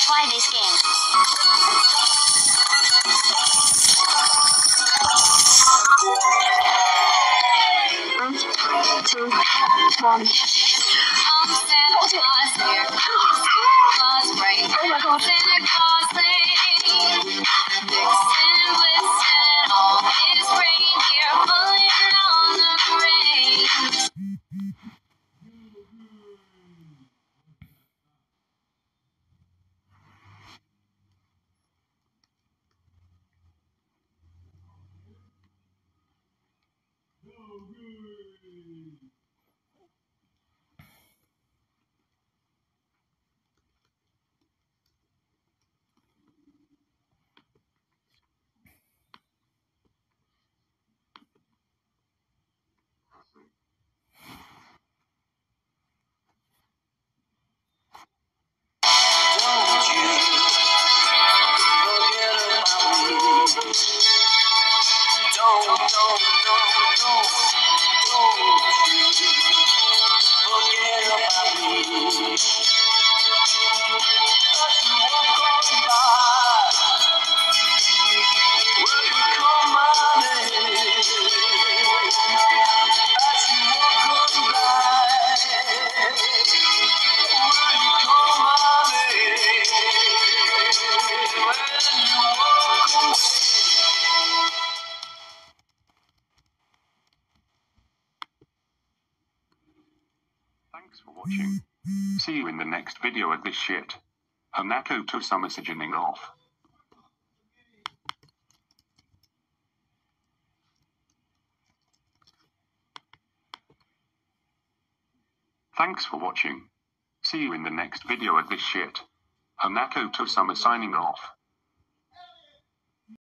try this game. One, two, one. Don't next video of this shit. Hanako to summer signing off. Thanks for watching. See you in the next video of this shit. Hanako to summer signing off.